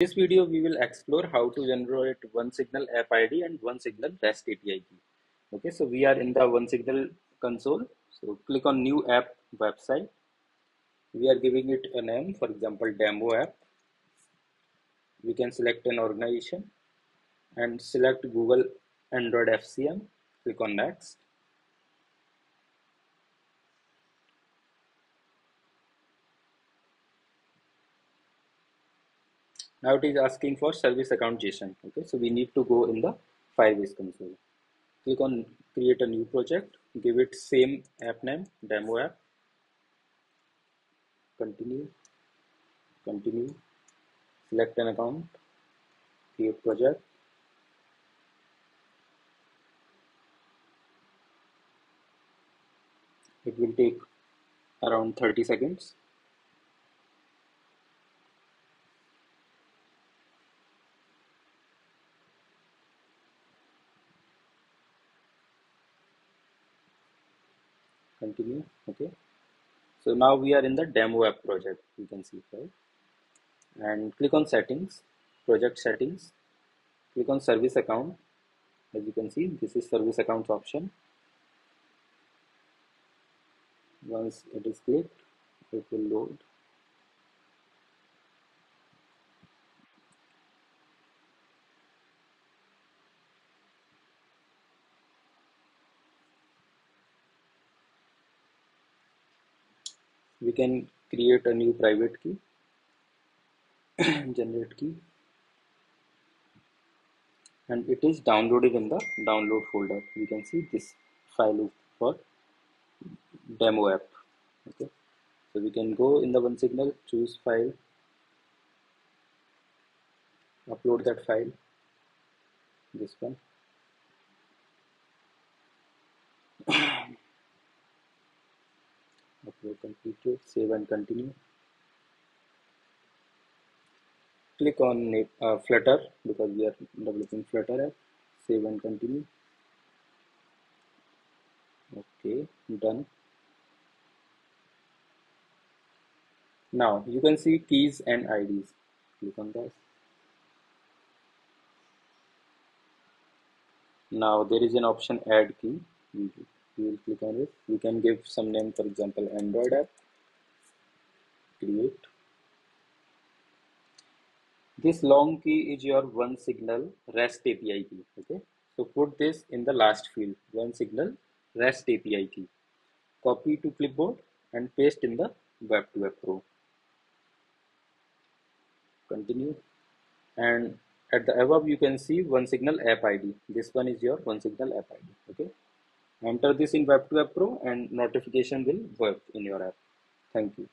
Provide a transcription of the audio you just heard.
this video we will explore how to generate OneSignal app id and OneSignal rest api key okay so we are in the OneSignal console. So click on new app website. We are giving it a name for example demo app. We can select an organization and select google android fcm click on next now it is asking for service account json. Okay so we need to go in the firebase console. Click on create a new project give it same app name demo app. Continue continue. Select an account create project. It will take around 30 seconds continue okay. So now we are in the demo app project you can see right and click on settings project settings. Click on service account. As you can see this is service accounts option. Once it is clicked it will load we can create a new private key generate key and it is downloaded in the download folder. You can see this file is for demo app. Okay. So we can go in the OneSignal choose file upload that file this one upload completed save and continue. Click on uh, flutter because we are developing flutter app. Save and continue. Okay done. Now you can see keys and IDs click on that. Now there is an option add key we will click on it. You can give some name for example android app. Create. This long key is your OneSignal rest api key okay? So put this in the last field OneSignal rest api key. Copy to clipboard and paste in the web to web pro. Continue. And at the above you can see OneSignal app id this one is your OneSignal app id okay enter this in web to web pro and notification will work in your app. Thank you